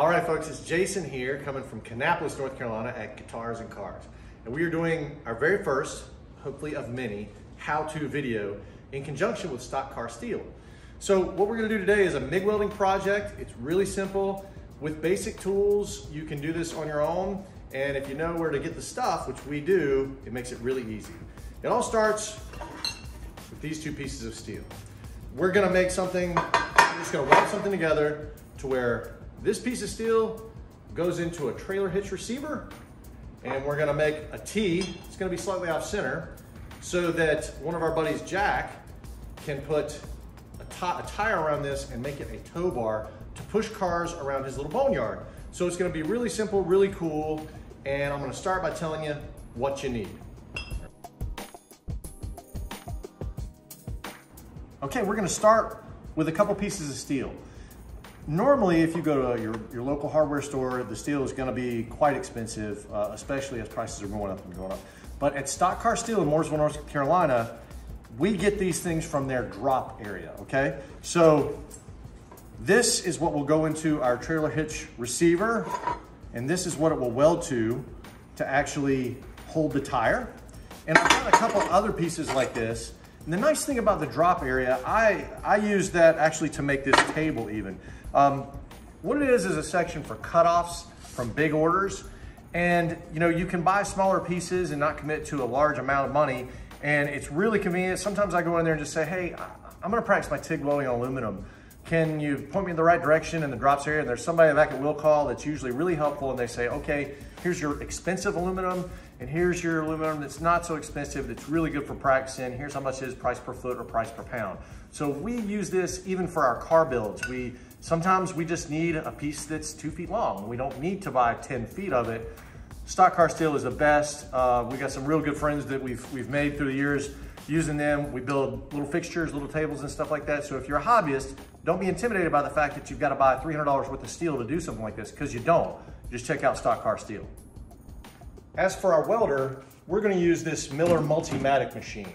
All right, folks, it's Jason here coming from Kannapolis, North Carolina at Guitars and Cars. And we are doing our very first, hopefully of many, how-to video in conjunction with Stock Car Steel. So what we're gonna do today is a MIG welding project. It's really simple. With basic tools, you can do this on your own. And if you know where to get the stuff, which we do, it makes it really easy. It all starts with these two pieces of steel. We're gonna make something, we're just gonna weld something together to where this piece of steel goes into a trailer hitch receiver and we're gonna make a T, it's gonna be slightly off center, so that one of our buddies, Jack, can put a, a tire around this and make it a tow bar to push cars around his little boneyard. So it's gonna be really simple, really cool, and I'm gonna start by telling you what you need. Okay, we're gonna start with a couple pieces of steel. Normally, if you go to your, your local hardware store, the steel is gonna be quite expensive, uh, especially as prices are going up and going up. But at Stock Car Steel in Mooresville, North Carolina, we get these things from their drop area, okay? So this is what will go into our trailer hitch receiver, and this is what it will weld to to actually hold the tire. And I've got a couple other pieces like this. And the nice thing about the drop area, I, I use that actually to make this table even. Um, what it is is a section for cutoffs from big orders. And you know, you can buy smaller pieces and not commit to a large amount of money. And it's really convenient. Sometimes I go in there and just say, hey, I'm gonna practice my TIG welding on aluminum. Can you point me in the right direction in the drops area? And there's somebody back at will call that's usually really helpful and they say, okay, here's your expensive aluminum and here's your aluminum that's not so expensive, that's really good for practicing. Here's how much it is price per foot or price per pound. So we use this even for our car builds. We Sometimes we just need a piece that's two feet long. We don't need to buy 10 feet of it. Stock car steel is the best. Uh, we got some real good friends that we've, we've made through the years using them. We build little fixtures, little tables and stuff like that. So if you're a hobbyist, don't be intimidated by the fact that you've got to buy $300 worth of steel to do something like this because you don't. Just check out Stock Car Steel. As for our welder, we're gonna use this Miller Multimatic machine.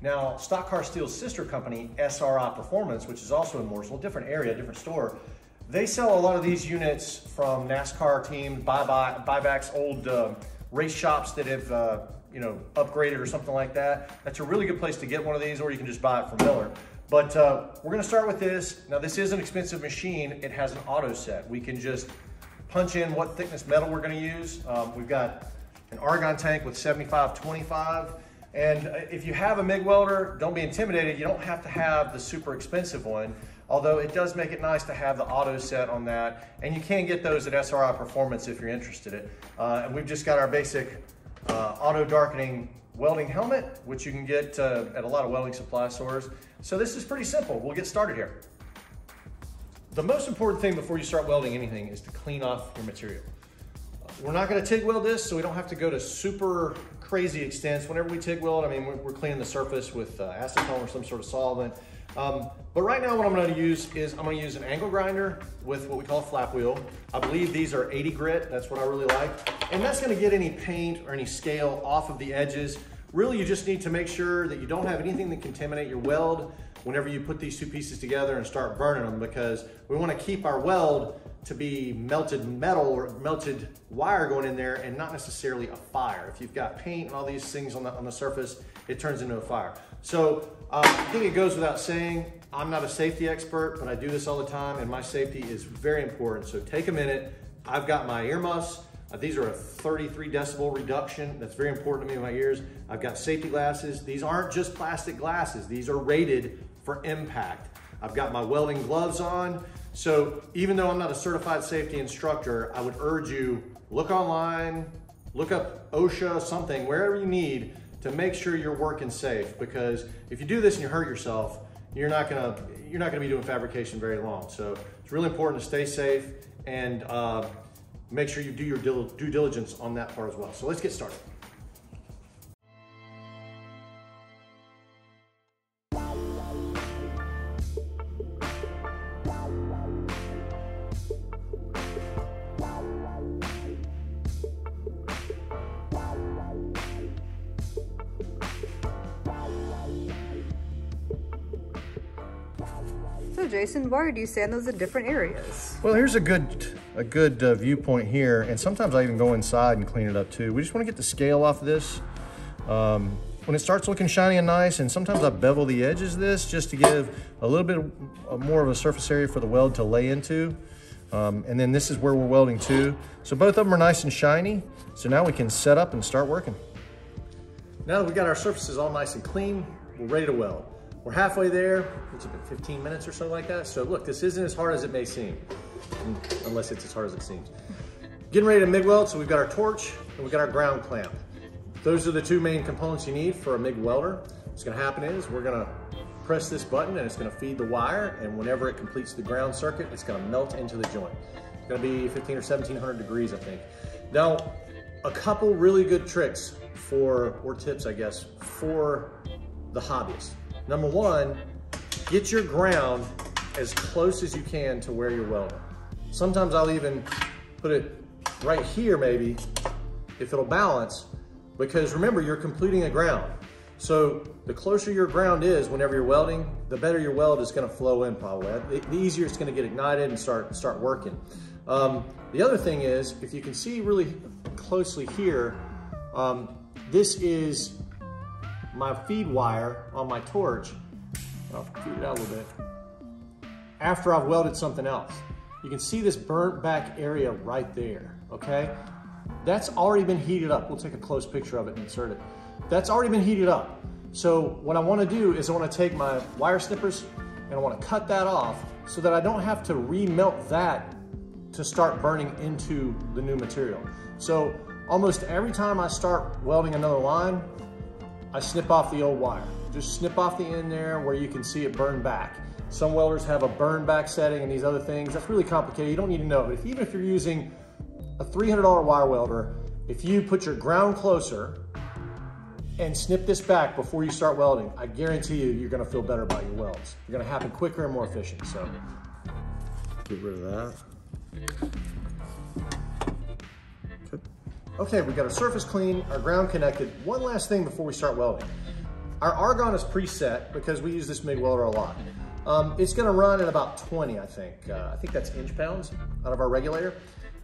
Now, Stock Car Steel's sister company, SRI Performance, which is also in Mooresville, different area, different store, they sell a lot of these units from NASCAR teams, buy, buy, buybacks, old uh, race shops that have uh, you know upgraded or something like that. That's a really good place to get one of these, or you can just buy it from Miller. But uh, we're gonna start with this. Now, this is an expensive machine. It has an auto set. We can just punch in what thickness metal we're gonna use. Um, we've got an argon tank with 7525. And uh, if you have a MIG welder, don't be intimidated. You don't have to have the super expensive one, although it does make it nice to have the auto set on that. And you can get those at SRI Performance if you're interested in it. Uh, and we've just got our basic uh, auto darkening welding helmet, which you can get uh, at a lot of welding supply stores. So this is pretty simple. We'll get started here. The most important thing before you start welding anything is to clean off your material. We're not gonna TIG weld this, so we don't have to go to super crazy extents. Whenever we TIG weld, I mean, we're, we're cleaning the surface with uh, acetone or some sort of solvent. Um, but right now what I'm gonna use is I'm gonna use an angle grinder with what we call a flap wheel. I believe these are 80 grit, that's what I really like. And that's gonna get any paint or any scale off of the edges. Really, you just need to make sure that you don't have anything that contaminate your weld whenever you put these two pieces together and start burning them because we wanna keep our weld to be melted metal or melted wire going in there and not necessarily a fire. If you've got paint and all these things on the, on the surface, it turns into a fire. So uh, I think it goes without saying, I'm not a safety expert, but I do this all the time and my safety is very important. So take a minute. I've got my earmuffs. Uh, these are a 33 decibel reduction. That's very important to me in my ears. I've got safety glasses. These aren't just plastic glasses. These are rated for impact. I've got my welding gloves on. So even though I'm not a certified safety instructor, I would urge you, look online, look up OSHA, something, wherever you need to make sure you're working safe. Because if you do this and you hurt yourself, you're not gonna, you're not gonna be doing fabrication very long. So it's really important to stay safe and uh, make sure you do your due diligence on that part as well. So let's get started. So Jason, why do you sand those in different areas? Well, here's a good a good uh, viewpoint here, and sometimes I even go inside and clean it up too. We just want to get the scale off of this. Um, when it starts looking shiny and nice, and sometimes I bevel the edges of this just to give a little bit more of a surface area for the weld to lay into. Um, and then this is where we're welding to. So both of them are nice and shiny. So now we can set up and start working. Now that we've got our surfaces all nice and clean, we're ready to weld. We're halfway there, has been 15 minutes or so like that. So look, this isn't as hard as it may seem, unless it's as hard as it seems. Getting ready to MIG weld, so we've got our torch and we've got our ground clamp. Those are the two main components you need for a MIG welder. What's gonna happen is we're gonna press this button and it's gonna feed the wire and whenever it completes the ground circuit, it's gonna melt into the joint. It's gonna be 15 or 1700 degrees, I think. Now, a couple really good tricks for, or tips, I guess, for the hobbyist. Number one, get your ground as close as you can to where you're welding. Sometimes I'll even put it right here maybe, if it'll balance, because remember, you're completing a ground. So the closer your ground is whenever you're welding, the better your weld is gonna flow in probably. The easier it's gonna get ignited and start, start working. Um, the other thing is, if you can see really closely here, um, this is my feed wire on my torch. I'll feed it out a little bit. After I've welded something else. You can see this burnt back area right there, okay? That's already been heated up. We'll take a close picture of it and insert it. That's already been heated up. So what I wanna do is I wanna take my wire snippers and I wanna cut that off so that I don't have to remelt that to start burning into the new material. So almost every time I start welding another line, I snip off the old wire. Just snip off the end there where you can see it burn back. Some welders have a burn back setting and these other things. That's really complicated. You don't need to know. But if, even if you're using a $300 wire welder, if you put your ground closer and snip this back before you start welding, I guarantee you, you're gonna feel better about your welds. You're gonna happen quicker and more efficient, so. Get rid of that. Okay, we got our surface clean, our ground connected. One last thing before we start welding. Our argon is preset because we use this MIG welder a lot. Um, it's gonna run at about 20, I think. Uh, I think that's inch pounds out of our regulator.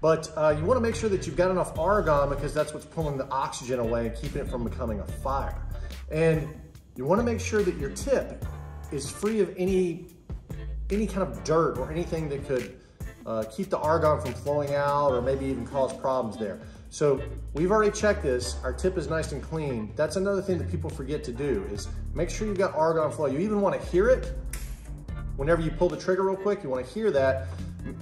But uh, you wanna make sure that you've got enough argon because that's what's pulling the oxygen away and keeping it from becoming a fire. And you wanna make sure that your tip is free of any, any kind of dirt or anything that could uh, keep the argon from flowing out or maybe even cause problems there. So we've already checked this. Our tip is nice and clean. That's another thing that people forget to do is make sure you've got argon flow. You even want to hear it whenever you pull the trigger real quick. You want to hear that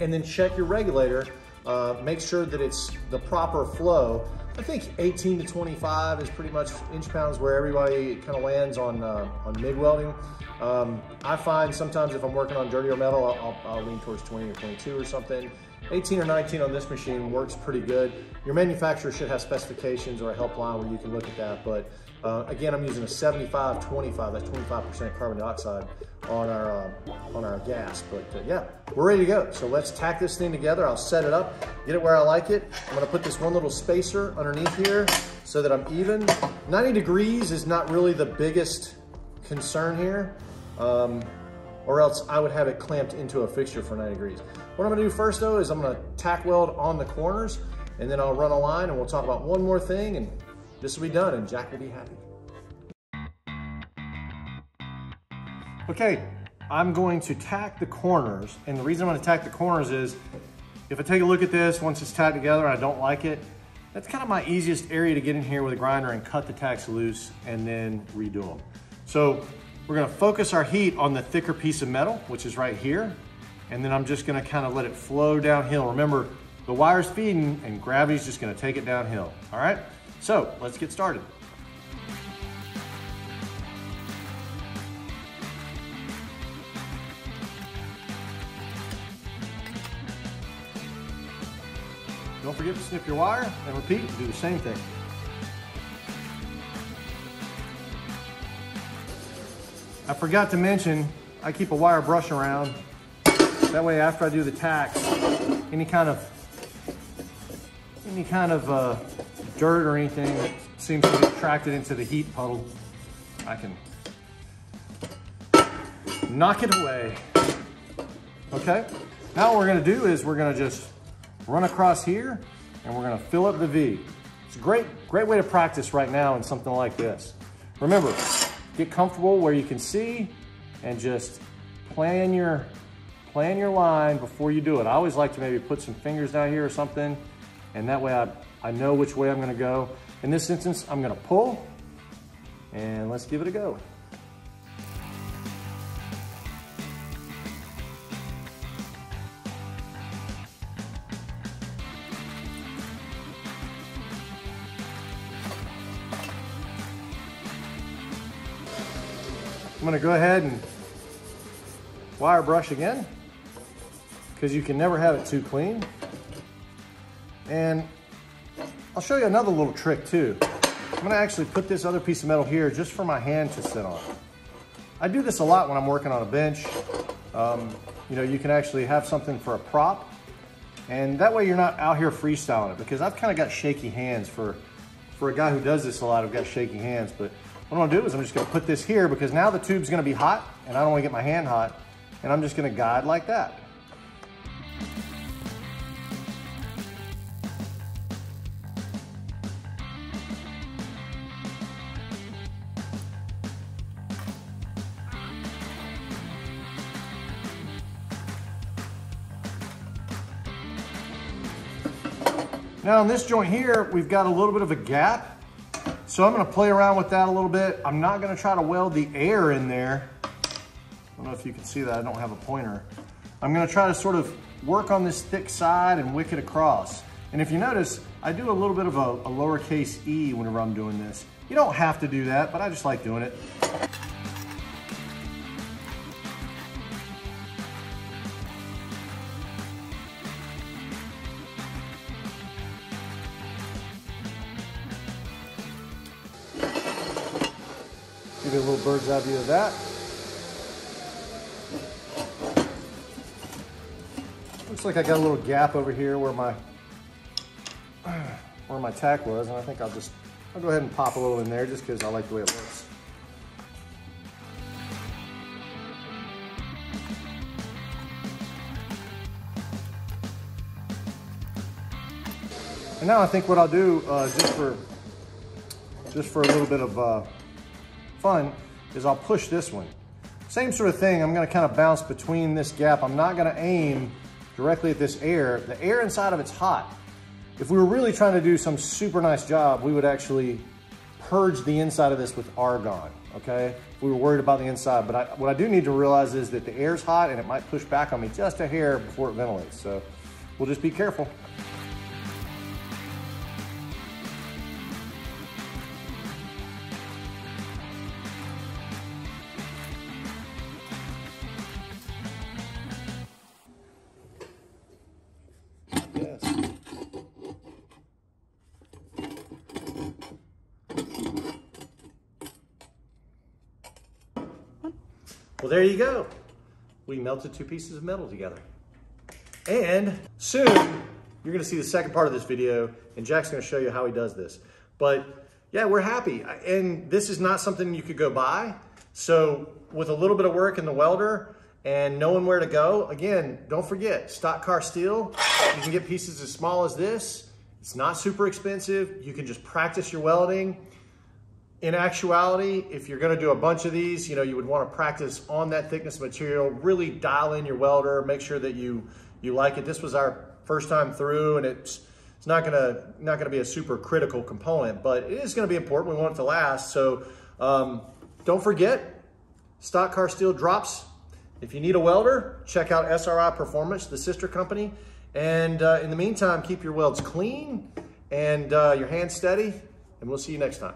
and then check your regulator. Uh, make sure that it's the proper flow. I think 18 to 25 is pretty much inch pounds where everybody kind of lands on, uh, on MIG welding. Um, I find sometimes if I'm working on dirtier metal, I'll, I'll, lean towards 20 or 22 or something. 18 or 19 on this machine works pretty good. Your manufacturer should have specifications or a helpline where you can look at that. But uh, again, I'm using a 75-25, that's 25% carbon dioxide on our, uh, on our gas. But uh, yeah, we're ready to go. So let's tack this thing together. I'll set it up, get it where I like it. I'm gonna put this one little spacer underneath here so that I'm even. 90 degrees is not really the biggest concern here. Um, or else I would have it clamped into a fixture for 90 degrees. What I'm gonna do first though is I'm gonna tack weld on the corners and then I'll run a line and we'll talk about one more thing and this will be done and Jack will be happy. Okay, I'm going to tack the corners and the reason I'm gonna tack the corners is if I take a look at this, once it's tacked together and I don't like it, that's kind of my easiest area to get in here with a grinder and cut the tacks loose and then redo them. So we're gonna focus our heat on the thicker piece of metal, which is right here. And then I'm just gonna kind of let it flow downhill. Remember, the wire's feeding and gravity's just gonna take it downhill, all right? So let's get started. Don't forget to snip your wire and repeat, and do the same thing. I forgot to mention, I keep a wire brush around. That way after I do the tacks, any kind of any kind of uh, dirt or anything that seems to get attracted into the heat puddle, I can knock it away. Okay, now what we're gonna do is we're gonna just run across here and we're gonna fill up the V. It's a great, great way to practice right now in something like this. Remember, get comfortable where you can see and just plan your, plan your line before you do it. I always like to maybe put some fingers down here or something and that way I, I know which way I'm gonna go. In this instance, I'm gonna pull and let's give it a go. I'm gonna go ahead and wire brush again because you can never have it too clean. And I'll show you another little trick too. I'm gonna actually put this other piece of metal here just for my hand to sit on. I do this a lot when I'm working on a bench. Um, you know, you can actually have something for a prop and that way you're not out here freestyling it because I've kind of got shaky hands for, for a guy who does this a lot, I've got shaky hands, but what I'm gonna do is I'm just gonna put this here because now the tube's gonna be hot and I don't wanna get my hand hot and I'm just gonna guide like that. Now in this joint here, we've got a little bit of a gap. So I'm gonna play around with that a little bit. I'm not gonna try to weld the air in there. I don't know if you can see that, I don't have a pointer. I'm gonna try to sort of work on this thick side and wick it across. And if you notice, I do a little bit of a, a lowercase e whenever I'm doing this. You don't have to do that, but I just like doing it. You a little bird's eye view of that. Looks like I got a little gap over here where my where my tack was, and I think I'll just I'll go ahead and pop a little in there just because I like the way it looks. And now I think what I'll do uh, just for just for a little bit of uh, fun is I'll push this one. Same sort of thing, I'm gonna kind of bounce between this gap. I'm not gonna aim directly at this air. The air inside of it's hot. If we were really trying to do some super nice job, we would actually purge the inside of this with argon, okay? We were worried about the inside, but I, what I do need to realize is that the air's hot and it might push back on me just a hair before it ventilates. So we'll just be careful. Well, there you go. We melted two pieces of metal together. And soon, you're gonna see the second part of this video, and Jack's gonna show you how he does this. But yeah, we're happy. And this is not something you could go buy. So with a little bit of work in the welder and knowing where to go, again, don't forget, stock car steel, you can get pieces as small as this. It's not super expensive. You can just practice your welding. In actuality, if you're gonna do a bunch of these, you know, you would wanna practice on that thickness material, really dial in your welder, make sure that you, you like it. This was our first time through and it's, it's not gonna, not gonna be a super critical component, but it is gonna be important. We want it to last. So um, don't forget, stock car steel drops. If you need a welder, check out SRI Performance, the sister company. And uh, in the meantime, keep your welds clean and uh, your hands steady, and we'll see you next time.